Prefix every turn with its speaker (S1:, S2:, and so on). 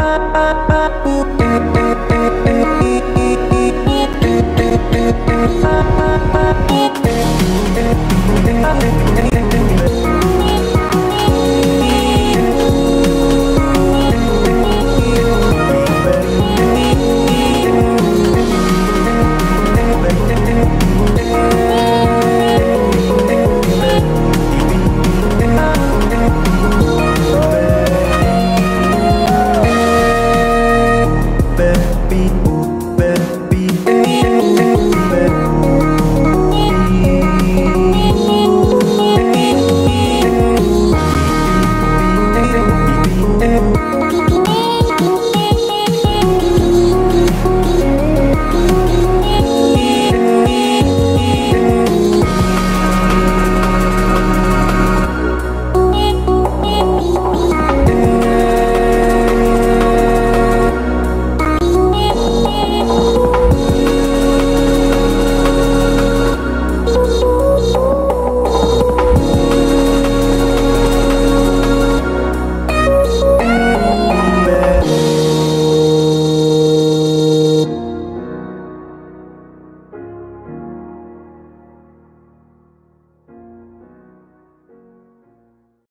S1: Baby